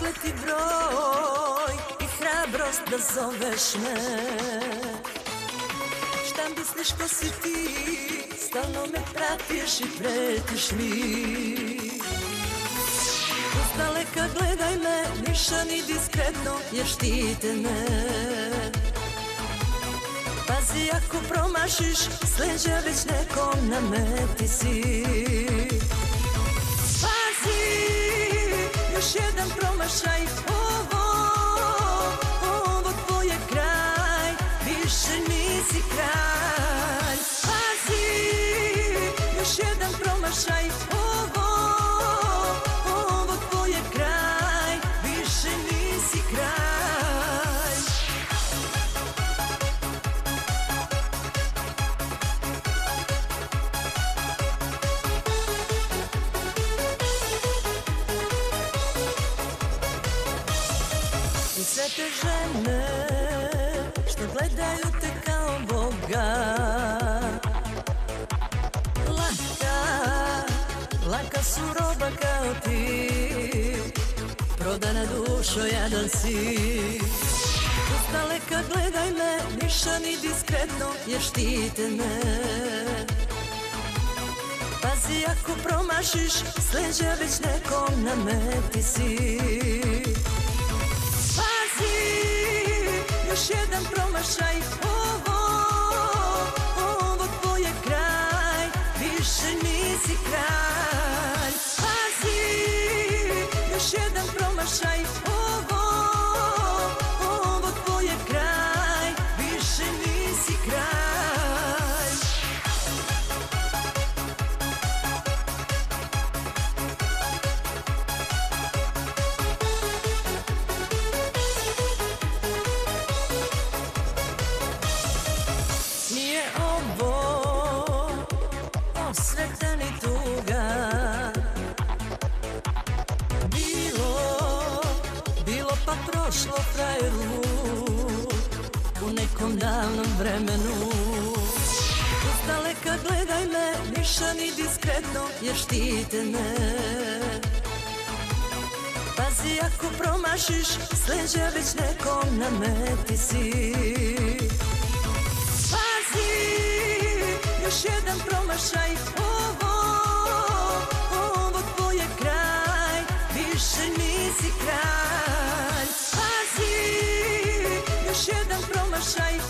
Odakle ti broj i hrabrost da zoveš me. Šta misliš ko si ti, stalno me pratiš i pretiš mi. Uz daleka gledaj me, niša ni diskretno jer štite me. Pazi ako promašiš, sleđa već nekom na meti si. Pazi, još jedan promašaj, ovo, ovo tvoj je kraj, više nisi kralj sve te žene što gledaju te kao Boga. Laka, laka su roba kao ti. Prodana dušo jadan si. Daleka gledaj me, niša ni diskretno jer štite me. Pazi ako promašiš, sleđa već nekom na meti si još jedan promašaj, ovo, ovo tvoj je kraj, više nisi kralj. Pazi, još jedan promašaj, ni tuga. Bilo, bilo pa prošlo frajeru U nekom davnom vremenu. Daleka gledaj me, niša ni diskretno jer štite me. Pazi ako promašiš, sleđa već nekom na meti si. Pazi, još jedan promašaj, kralj. Pazi, još jedan promašaj,